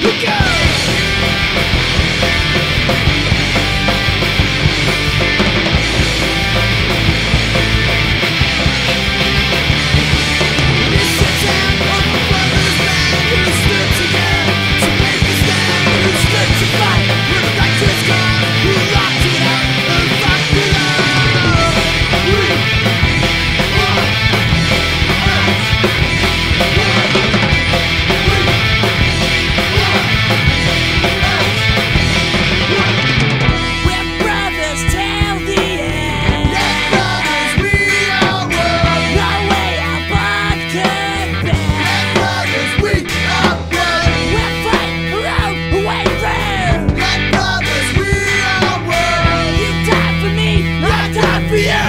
Look out! Yeah.